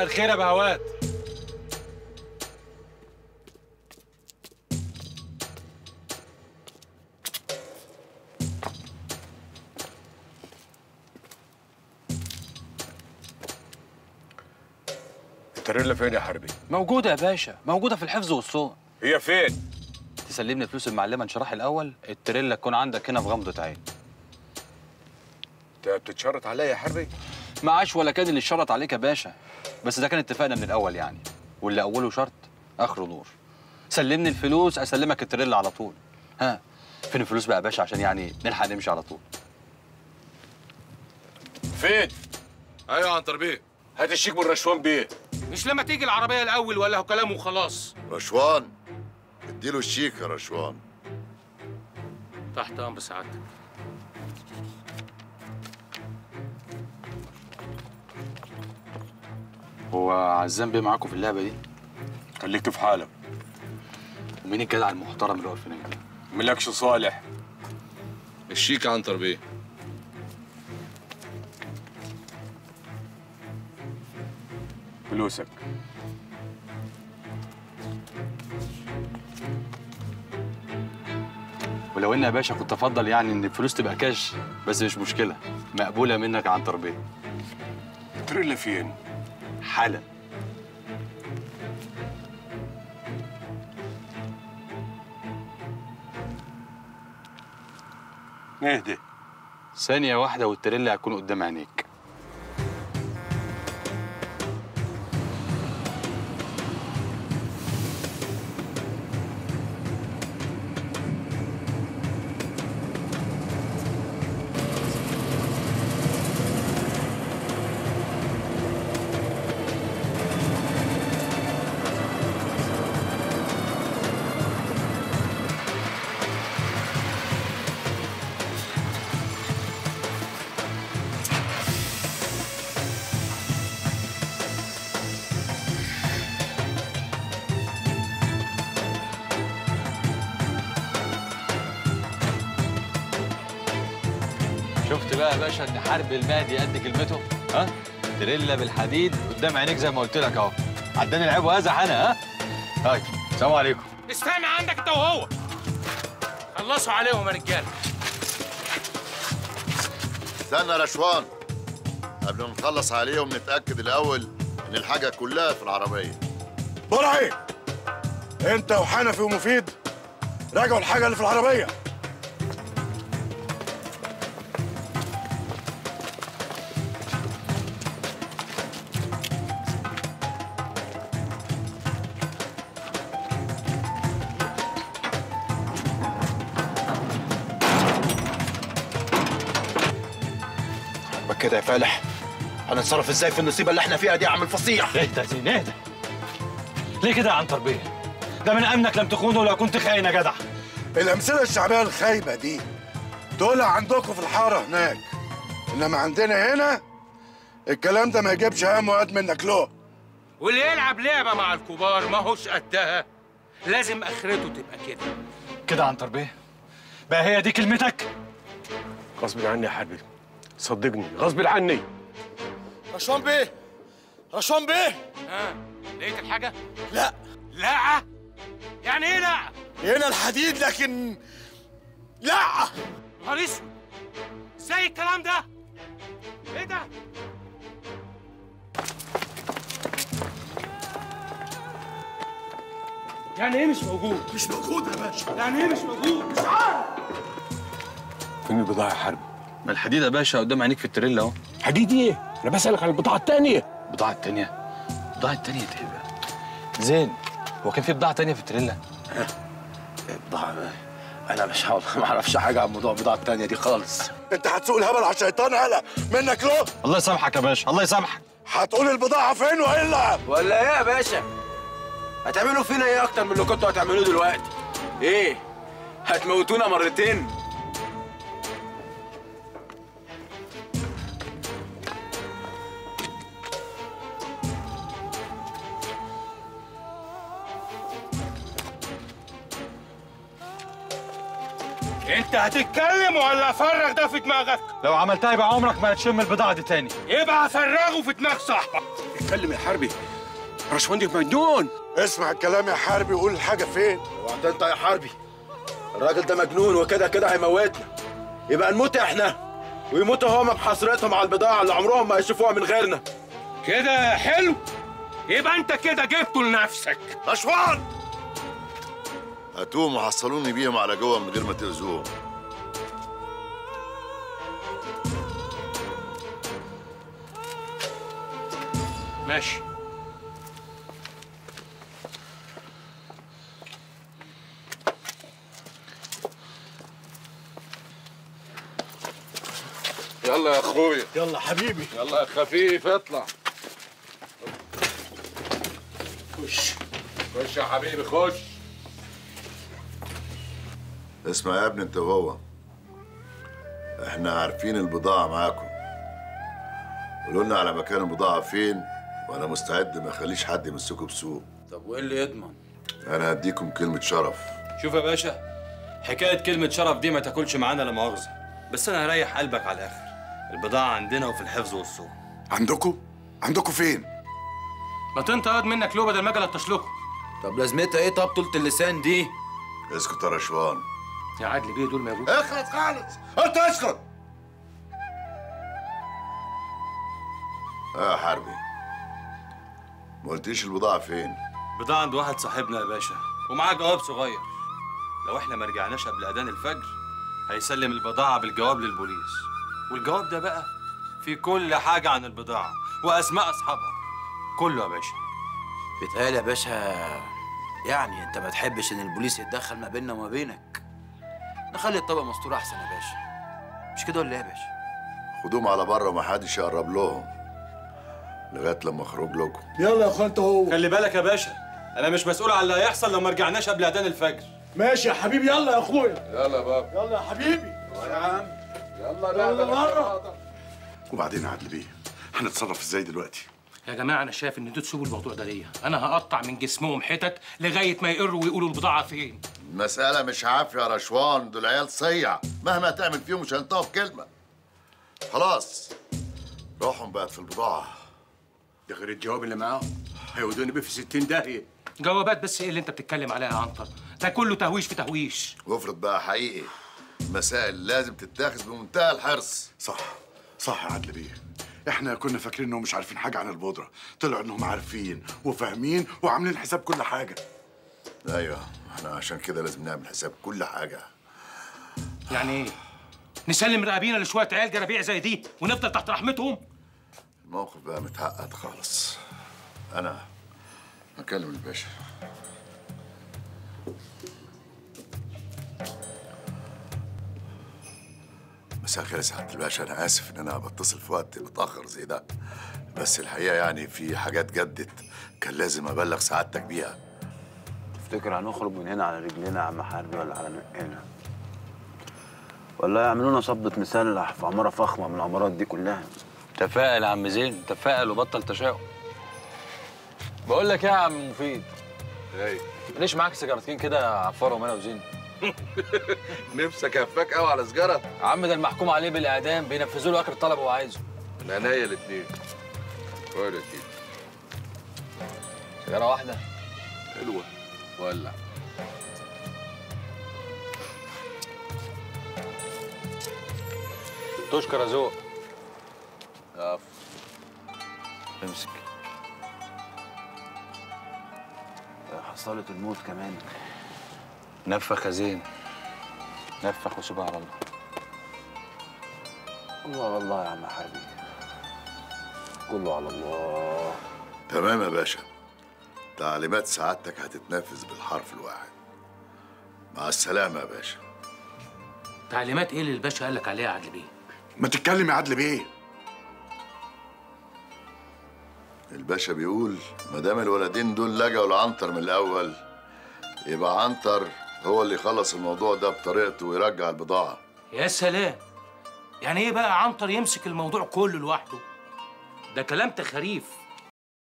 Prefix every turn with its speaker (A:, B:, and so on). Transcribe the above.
A: الخير يا بهوات
B: التريلا فين يا حربي؟
C: موجودة يا باشا موجودة في الحفظ والصون
B: هي فين؟
C: تسلمني فلوس المعلمة انشراح الأول التريلا تكون عندك هنا في غمضة عين
B: انت بتتشرط عليا يا حربي؟
C: معاش ولا كان اللي اتشرط عليك يا باشا بس ده كان اتفقنا من الأول يعني. واللي أوله شرط آخره نور. سلمني الفلوس أسلمك التريلا على طول. ها فين الفلوس بقى يا باشا؟ عشان يعني نلحق نمشي على طول.
B: فين؟
A: أيوه يا عنتر بيه.
B: هات الشيك من رشوان بيه.
A: مش لما تيجي العربية الأول ولا هو كلام وخلاص.
D: رشوان؟ اديله الشيك يا رشوان.
A: تحت أمر سعادتك.
C: هو عزام بيه معاكم في اللعبة دي؟
B: خليك في حالك.
C: ومين الجدع المحترم اللي واقف هناك ده؟
B: ملكش صالح.
A: الشيك عنتر بيه.
B: فلوسك.
C: ولو إن يا باشا كنت أفضل يعني إن الفلوس تبقى كاش بس مش مشكلة. مقبولة منك عن تربية
B: التريلا فين؟
C: حالا.
B: اهدى
C: ثانية واحدة والتريلا هتكون قدام عينيك. بقى يا باشا ان حرب المادي قد كلمته ها؟ تريلا بالحديد قدام عينيك زي ما قلت لك أهو. عداني العيب وازح أنا ها؟ طيب السلام عليكم.
A: استنى عندك أنت وهو. خلصوا عليهم يا رجاله
D: استنى يا رشوان. قبل ما نخلص عليهم نتأكد الأول إن الحاجة كلها في العربية.
E: برعي أنت وحنفي ومفيد راجعوا الحاجة اللي في
F: العربية. كده يا فالح. هنتصرف إزاي في النصيبة اللي إحنا فيها دي يا عم الفصيح؟
G: اهدى زين اهدى ليه كده يا عنتر بيه؟ ده من أمنك لم تخونه ولو كنت خاين يا جدع.
E: الأمثلة الشعبية الخايبة دي دول عندكم في الحارة هناك. إنما عندنا هنا الكلام ده ما يجيبش هم وقت منك له
A: واللي يلعب لعبة مع الكبار ما هوش قدها. لازم آخرته تبقى كده.
G: كده يا عنتر بيه؟ بقى هي دي كلمتك؟
B: غصب عني يا حربي صدقني غصب عني.
E: رشوان بيه؟ رشوان بيه؟
A: ها لقيت الحاجة؟
E: لا.
A: لا. يعني إيه لا؟
E: هنا الحديد لكن لا.
A: نهار اسود إزاي الكلام ده؟ إيه ده؟ يعني إيه مش موجود؟
E: مش موجود يا باشا.
A: يعني إيه مش موجود؟ مش عارف.
B: فين البضاعة يا حربي؟
C: ما الحديد يا باشا قدام عينيك في التريلا اهو.
B: حديد إيه؟ أنا بسألك عن البضاعة التانية.
C: البضاعة التانية؟ البضاعة التانية دي إيه بقى؟ زين هو كان في بضاعة تانية في التريلا؟
F: بضاعة أنا مش هقول ما أعرفش حاجة عن موضوع البضاعة التانية دي خالص.
E: أنت هتسوق الهبل على الشيطان هلا منك له
C: الله يسامحك يا باشا الله يسامحك.
E: هتقول البضاعة فين وإلا؟
F: ولا إيه يا باشا؟ هتعملوا فينا إيه أكتر من اللي كنتوا هتعملوه دلوقتي؟ إيه؟ هتموتونا مرتين.
A: انت هتتكلم ولا افرغ ده في دماغك؟
G: لو عملتها يبقى عمرك ما هتشم البضاعة دي تاني.
A: يبقى افرغه في دماغ صاحبك.
B: اتكلم يا حربي. رشوان دي مجنون.
E: اسمع الكلام يا حربي وقول الحاجة فين.
F: وانت انت يا حربي؟ الراجل ده مجنون وكده كده هيموتنا. يبقى نموت إحنا. ويموتوا هما بحسرتهم على البضاعة اللي عمرهم ما هيشوفوها من غيرنا.
A: كده حلو. يبقى انت كده جبته لنفسك.
D: رشوان هاتوهم وحصلوني بيهم على جوه من غير ما تأذوهم.
A: ماشي.
H: يلا يا اخويا
E: يلا حبيبي.
H: يلا يا خفيف اطلع.
A: خش.
H: خش يا حبيبي خش.
D: اسمع يا ابني انت وهو. إحنا عارفين البضاعة معاكم. قولوا لنا على مكان البضاعة فين وأنا مستعد ما اخليش حد يمسكوا بسوق
C: طب وإيه اللي يضمن؟
D: أنا هديكم كلمة شرف.
C: شوف يا باشا حكاية كلمة شرف دي ما تاكلش معانا لا مؤاخذة. بس أنا هريح قلبك على الآخر. البضاعة عندنا وفي الحفظ والسوق
E: عندكم؟ عندكم فين؟
A: ما تنطق منك لو بدل ما أجي الطشلكوا
F: طب لازمتها إيه طب طولة اللسان دي؟
D: اسكت يا رشوان.
A: يا عدلي بيه دول ما يجوش.
D: اخلص خالص. انت اسكت. آه يا حربي. ما قلتليش البضاعة فين؟
C: بضاعة عند واحد صاحبنا يا باشا ومعاه جواب صغير. لو إحنا ما رجعناش قبل اذان الفجر هيسلم البضاعة بالجواب للبوليس. والجواب ده بقى فيه كل حاجة عن البضاعة وأسماء أصحابها. كله يا باشا.
I: بيتهيألي يا باشا يعني انت ما تحبش ان البوليس يتدخل ما بيننا وما بينك. نخلي الطبق مستور أحسن يا باشا. مش كده ولا إيه يا باشا؟
D: خدوهم على بره ومحدش يقرب لهم. لغاية لما أخرج لكم.
E: يلا يا أخوان انت هو
C: خلي بالك يا باشا أنا مش مسؤول عن اللي هيحصل لو ما رجعناش قبل أذان الفجر.
E: ماشي يا حبيبي يلا يا أخويا.
H: يلا يا بابا.
E: يلا يا حبيبي.
H: يلا
E: يلا
H: بره.
E: وبعدين يا عدل بيه هنتصرف إزاي دلوقتي؟
A: يا جماعة أنا شايف إن أنتوا تسيبوا الموضوع ده ليا. أنا هقطع من جسمهم حتت لغاية ما يقروا ويقولوا البضاعة فين.
D: المسألة مش عافية يا رشوان دول عيال صيع. مهما تعمل فيهم مش هينطقوا بكلمة خلاص. روحهم بقت في البضاعة.
B: ده غير الجواب اللي معاهم. هيودوني بيه في 60 داهية.
A: جوابات بس إيه اللي أنت بتتكلم عليها يا عنتر؟ ده كله تهويش في تهويش.
D: وافرض بقى حقيقي المسائل لازم تتاخذ بمنتهى الحرص.
E: صح. صح يا عدل بيه. إحنا كنا فاكرين إنهم مش عارفين حاجة عن البودرة. طلعوا إنهم عارفين وفاهمين وعاملين حساب كل حاجة.
D: أيوه إحنا عشان كده لازم نعمل حساب كل حاجة.
A: يعني إيه نسلم رقابينا لشوية عيال جرابيع زي دي ونفضل تحت رحمتهم؟
D: الموقف بقى متعقد خالص. أنا هكلم الباشا. مساء الخير يا سعاده الباشا. أنا آسف إن أنا بتصل في وقت متأخر زي ده. بس الحقيقة يعني في حاجات جدت كان لازم أبلغ سعادتك بيها.
I: تفتكر هنخرج من هنا على رجلينا يا عم حربي ولا على نقنا. ولا يعملونا صبة مسلح في عمارة فخمة من العمارات دي كلها.
C: تفائل يا عم زين تفائل وبطل تشاؤم. بقول لك إيه يا عم مفيد؟
H: إيه؟
C: ليش معاك سيجارتين كده عفارهم أنا وزين؟
H: نفسك هفاك قوي على سجاره
C: يا عم ده المحكوم عليه بالإعدام بينفذوا له آخر طلب هو عايزه.
H: من عينيا الاثنين خد يا سيدي
C: سيجارة واحدة.
H: حلوة. ولع
C: تشكر يا ذوق.
H: عفو
C: امسك.
I: حصلة الموت كمان.
C: نفخ يا زين. نفخ وسيبها على الله.
I: الله على الله يا عم حربي كله على الله.
D: تمام يا باشا. تعليمات سعادتك هتتنفذ بالحرف الواحد. مع السلامة يا باشا.
A: تعليمات إيه اللي الباشا قال لك عليها يا عدل بيه؟
E: ما تتكلم يا عدل بيه.
D: الباشا بيقول ما دام الولدين دول لجأوا لعنتر من الأول يبقى عنتر هو اللي يخلص الموضوع ده بطريقته ويرجع البضاعة.
A: يا سلام! يعني إيه بقى عنتر يمسك الموضوع كله لوحده؟ ده كلام تخاريف.